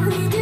over with